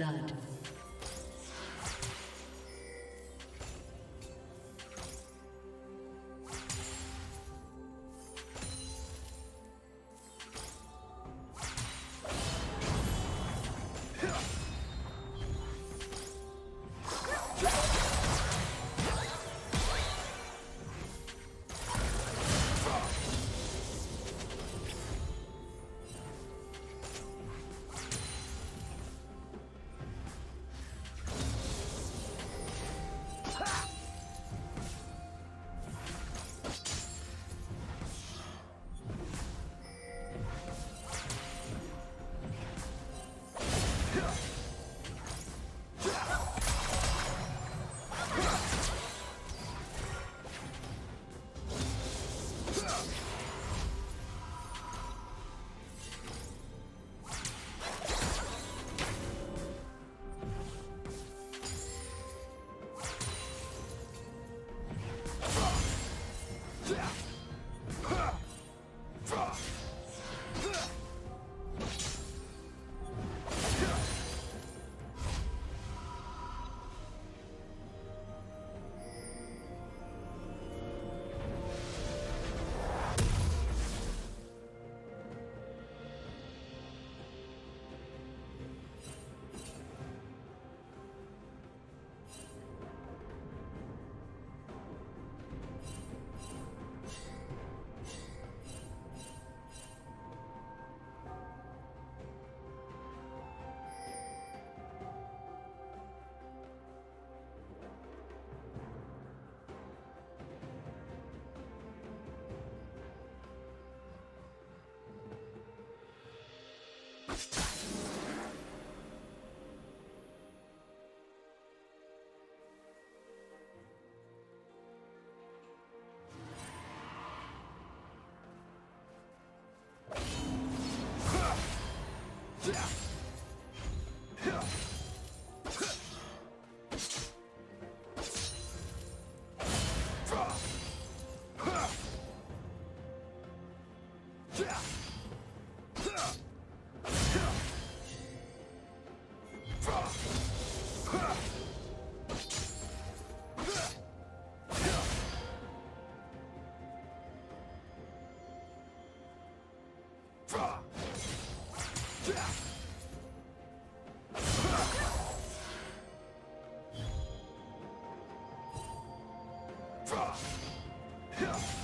blood. of time. Yeah.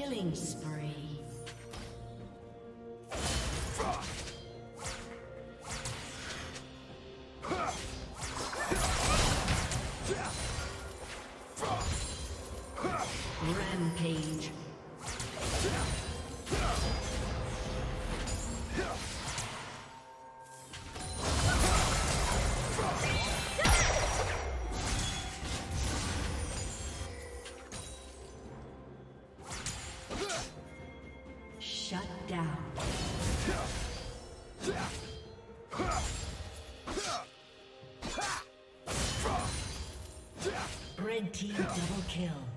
Killing spree. Kill.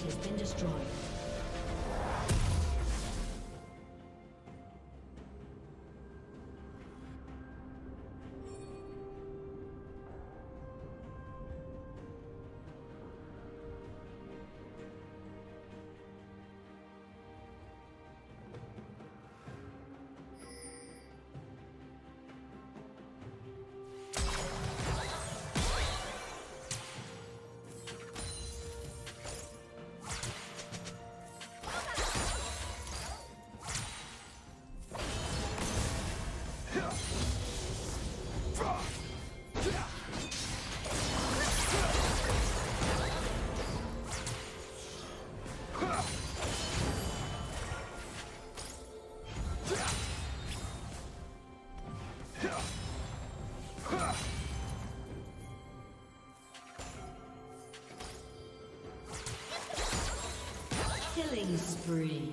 Has been destroyed. Killing spree.